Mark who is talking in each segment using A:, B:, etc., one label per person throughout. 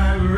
A: I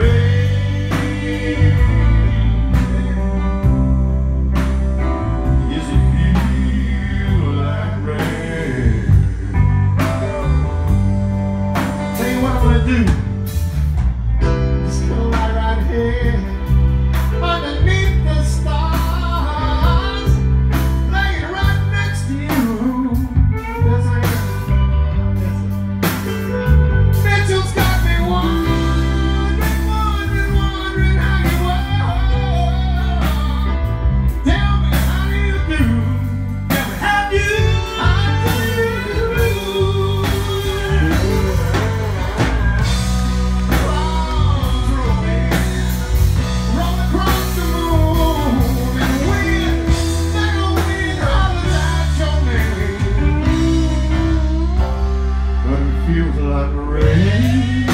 A: rain.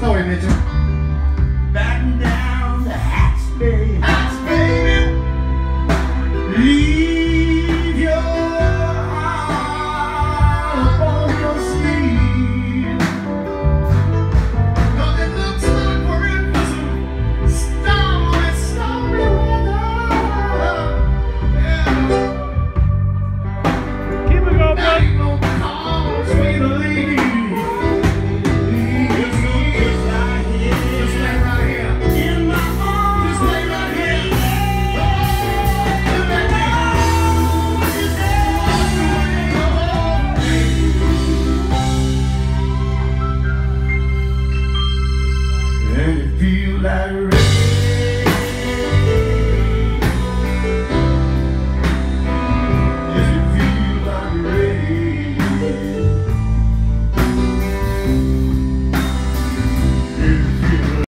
B: Não, Emílio.